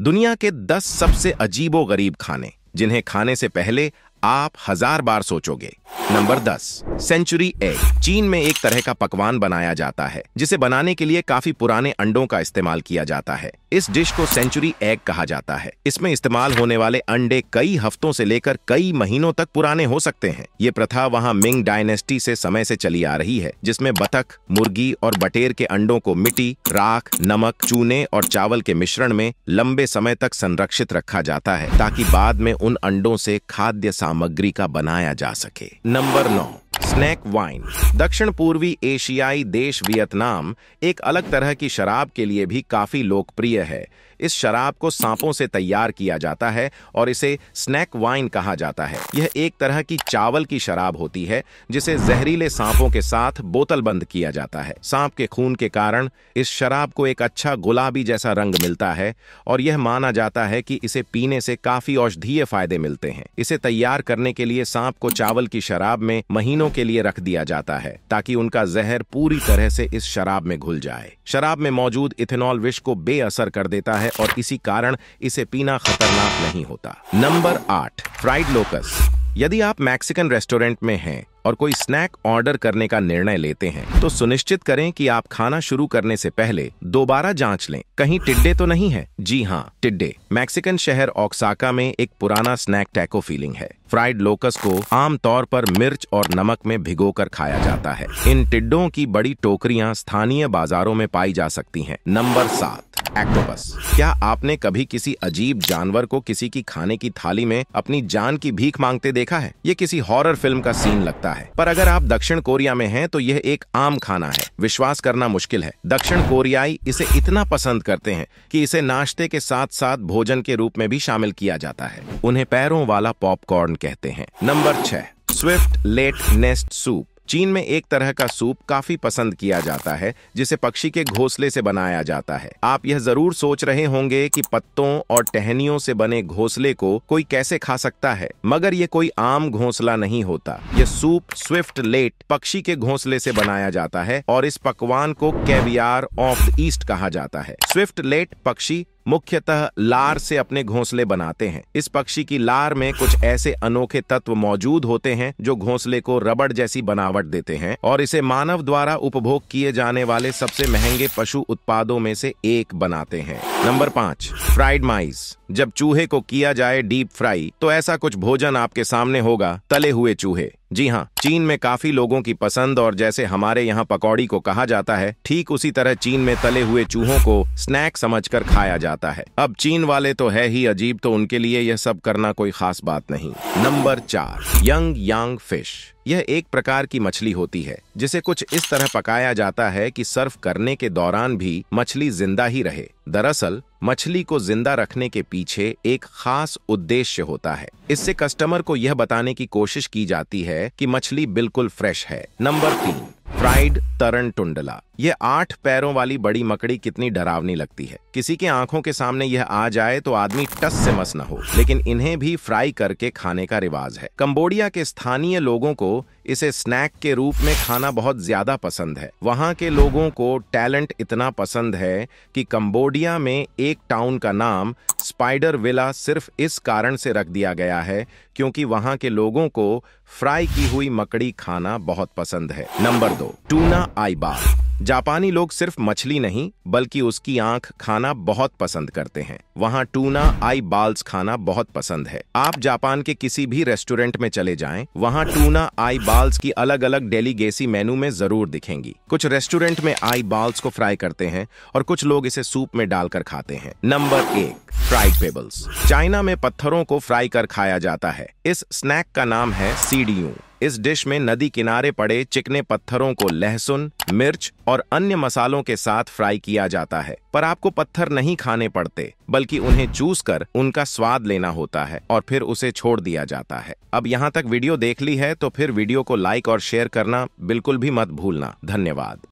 दुनिया के 10 सबसे अजीबो गरीब खाने जिन्हें खाने से पहले आप हज़ार बार सोचोगे। नंबर 10 सेंचुरी एग चीन में एक तरह का पकवान बनाया जाता है, जिसे बनाने के लिए काफ़ी पुराने अंडों का इस्तेमाल किया जाता है। इस डिश को सेंचुरी एग कहा जाता है। इसमें इस्तेमाल होने वाले अंडे कई हफ्तों से लेकर कई महीनों तक पुराने हो सकते हैं। ये प्रथा वहाँ मिंग डायनेस्टी से समय से चली आ रही है, जिसमें बतख, मुर्गी और बटेर के अंडों को मिट्टी, राख, नमक, चूने और चावल के मिश्रण में लंबे समय तक संरक्षित रखा जाता है, ताकि बाद में उन अंडों से खाद्य सामग्री का बनाया जा सके। नंबर नौ। Snake wine. दक्षिण पूर्वी एशियाई देश वियतनाम एक अलग तरह की शराब के लिए भी काफ़ी लोकप्रिय है। इस शराब को सांपों से तैयार किया जाता है और इसे स्नैक वाइन कहा जाता है। यह एक तरह की चावल की शराब होती है, जिसे जहरीले सांपों के साथ बोतल बंद किया जाता है। सांप के खून के कारण इस शराब को एक अच्छा गुलाबी जैसा रंग मिलता है और यह माना जाता है कि इसे पीने से काफ़ी औषधीय फ़ायदे मिलते हैं। इसे तैयार करने के लिए सांप को चावल की शराब में महीनों के लिए रख दिया जाता है, ताकि उनका जहर पूरी तरह से इस शराब में घुल जाए। शराब में मौजूद इथेनॉल विष को बेअसर कर देता है और इसी कारण इसे पीना खतरनाक नहीं होता। नंबर आठ, फ्राइड लोकस। यदि आप मैक्सिकन रेस्टोरेंट में हैं और कोई स्नैक ऑर्डर करने का निर्णय लेते हैं तो सुनिश्चित करें कि आप खाना शुरू करने से पहले दोबारा जाँच लें। कहीं टिड्डे तो नहीं है? जी हाँ टिड्डे। मैक्सिकन शहर ऑक्साका में एक पुराना स्नैक टैको फीलिंग है। फ्राइड लोकस को आमतौर पर मिर्च और नमक में भिगोकर खाया जाता है। इन टिड्डों की बड़ी टोकरियाँ स्थानीय बाजारों में पाई जा सकती हैं। नंबर सात। एक्टोपस। क्या आपने कभी किसी अजीब जानवर को किसी की खाने की थाली में अपनी जान की भीख मांगते देखा है? ये किसी हॉरर फ़िल्म का सीन लगता है। पर अगर आप दक्षिण कोरिया में हैं तो यह एक आम खाना है। विश्वास करना मुश्किल है। दक्षिण कोरियाई इसे इतना पसंद करते हैं कि इसे नाश्ते के साथ साथ भोजन के रूप में भी शामिल किया जाता है। उन्हें पैरों वाला पॉपकॉर्न कहते हैं। नंबर छह, स्विफ्ट लेट नेस्ट सूप। चीन में एक तरह का सूप काफ़ी पसंद किया जाता है, जिसे पक्षी के घोंसले से बनाया जाता है। आप यह ज़रूर सोच रहे होंगे कि पत्तों और टहनियों से बने घोंसले को कोई कैसे खा सकता है, मगर ये कोई आम घोंसला नहीं होता। यह सूप स्विफ्ट लेट पक्षी के घोंसले से बनाया जाता है और इस पकवान को कैवियार ऑफ़ ईस्ट कहा जाता है। स्विफ्ट लेट पक्षी मुख्यतः लार से अपने घोंसले बनाते हैं। इस पक्षी की लार में कुछ ऐसे अनोखे तत्व मौजूद होते हैं, जो घोंसले को रबड़ जैसी बनावट देते हैं, और इसे मानव द्वारा उपभोग किए जाने वाले सबसे महँगे पशु उत्पादों में से एक बनाते हैं। नंबर पाँच, फ्राइड माइस। जब चूहे को किया जाए डीप फ्राई तो ऐसा कुछ भोजन आपके सामने होगा, तले हुए चूहे। जी हाँ चीन में काफ़ी लोगों की पसंद और जैसे हमारे यहाँ पकौड़ी को कहा जाता है, ठीक उसी तरह चीन में तले हुए चूहों को स्नैक समझकर खाया जाता है। अब चीन वाले तो है ही अजीब तो उनके लिए यह सब करना कोई खास बात नहीं। नंबर चार, यंग यांग फ़िश। यह एक प्रकार की मछली होती है, जिसे कुछ इस तरह पकाया जाता है कि सर्व करने के दौरान भी मछली ज़िंदा ही रहे। दरअसल, मछली को ज़िंदा रखने के पीछे एक खास उद्देश्य होता है। इससे कस्टमर को यह बताने की कोशिश की जाती है कि मछली बिल्कुल फ्रेश है। नंबर तीन फ्राइड तरन टुंडला। ये आठ पैरों वाली बड़ी मकड़ी कितनी डरावनी लगती है। किसी के आँखों के सामने यह आ जाए तो आदमी टस से मस न हो, लेकिन इन्हें भी फ्राई करके खाने का रिवाज है। कंबोडिया के स्थानीय लोगों को इसे स्नैक के रूप में खाना बहुत ज़्यादा पसंद है। वहाँ के लोगों को टैलेंट इतना पसंद है कि कंबोडिया में एक टाउन का नाम स्पाइडर विला सिर्फ़ इस कारण से रख दिया गया है क्योंकि वहाँ के लोगों को फ्राई की हुई मकड़ी खाना बहुत पसंद है। नंबर दो, टूना आई बार जापानी लोग सिर्फ़ मछली नहीं बल्कि उसकी आँख खाना बहुत पसंद करते हैं। वहाँ टूना आई बाल्स खाना बहुत पसंद है। आप जापान के किसी भी रेस्टोरेंट में चले जाएँ, वहाँ टूना आई बाल्स की अलग अलग डेलीगेसी मेनू में ज़रूर दिखेंगी। कुछ रेस्टोरेंट में आई बाल्स को फ्राई करते हैं और कुछ लोग इसे सूप में डालकर खाते हैं। नंबर एक फ्राइड पेबल्स। चाइना में पत्थरों को फ्राई कर खाया जाता है। इस स्नैक का नाम है सीडियू। इस डिश में नदी किनारे पड़े चिकने पत्थरों को लहसुन, मिर्च और अन्य मसालों के साथ फ्राई किया जाता है। पर आपको पत्थर नहीं खाने पड़ते, बल्कि उन्हें चूस कर उनका स्वाद लेना होता है और फिर उसे छोड़ दिया जाता है। अब यहाँ तक वीडियो देख ली है तो फिर वीडियो को लाइक और शेयर करना बिल्कुल भी मत भूलना। धन्यवाद।